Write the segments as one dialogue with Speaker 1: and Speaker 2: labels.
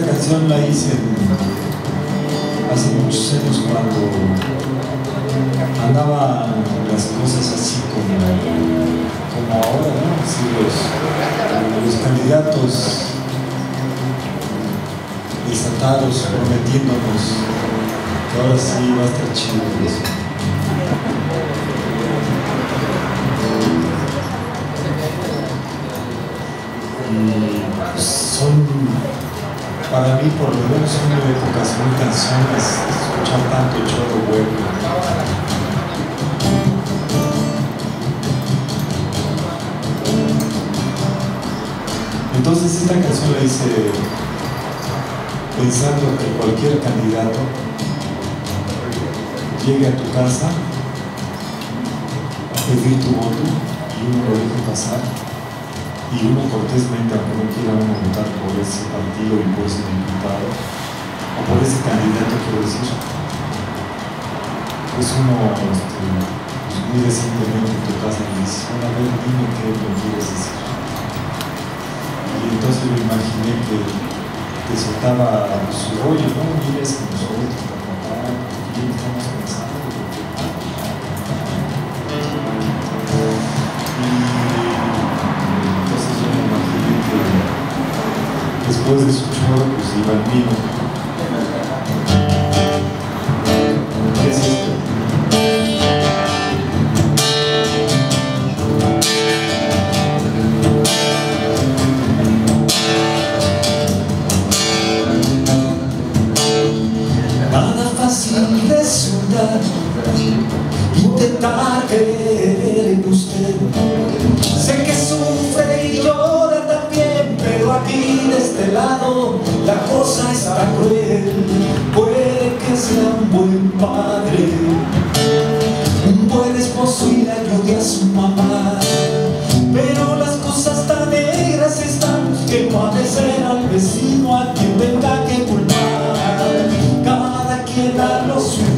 Speaker 1: canción la hice hace muchos años cuando andaban las cosas así como, ahora, ¿no? Los, candidatos desatados prometiéndonos que ahora sí va a estar chido eso. Son para mí por lo menos son de épocas muy canciones, escuchar tanto choro bueno. Entonces esta canción la hice pensando que cualquier candidato llegue a tu casa a pedir tu voto y uno lo deje pasar y uno cortésmente, aunque no quiera uno votar por ese partido y por ese diputado o por ese candidato, quiero decir, pues uno este, pues muy recientemente en tu casa y dice, bueno, a ver, dime qué me quieres decir. Y entonces me imaginé que, que soltaba su rollo, ¿no? Mira, es que nosotros, después de su choro, pues el vino. ¿Qué es esto? Fácil intentar creer en usted. Sé que sufre y llora también, pero aquí la cosa está cruel. Puede que sea un buen padre, un buen esposo y le ayude a su mamá. Pero las cosas tan negras están que no ha de ser al vecino a quien tenga que culpar. Cada quien a lo suyo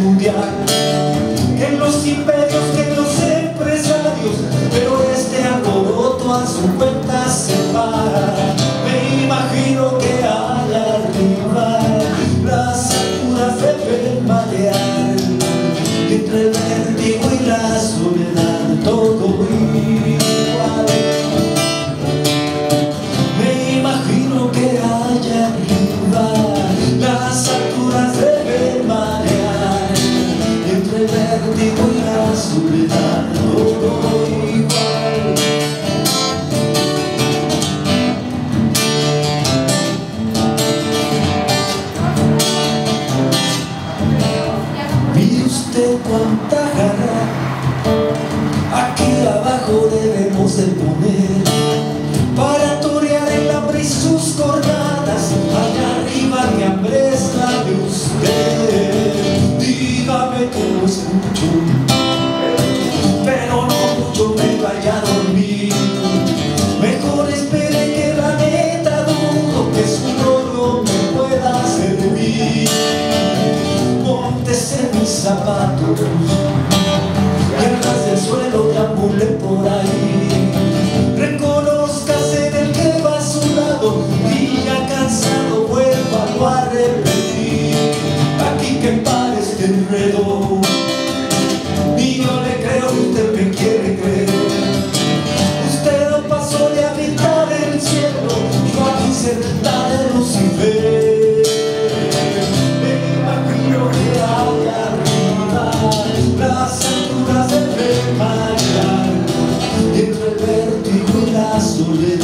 Speaker 1: mundial, que los imperios, el vértigo y la soledad todo igual usted cuánta enredó Y yo le creo que usted me quiere creer. Usted no pasó de habitar el cielo Y no aquí sentada de Lucifer. Me imagino que allá arriba Las alturas de María Entre el vértigo y la soledad.